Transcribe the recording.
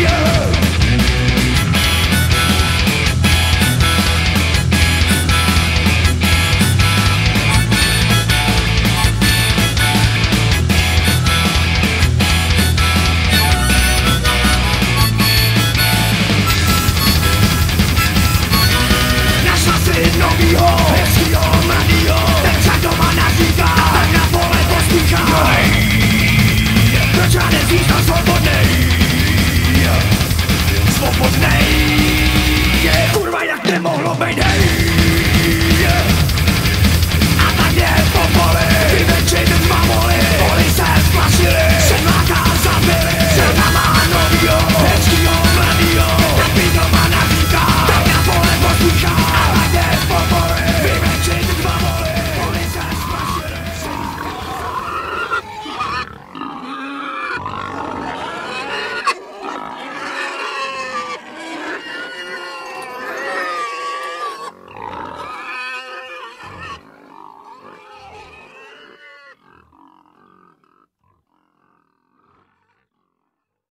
Yeah.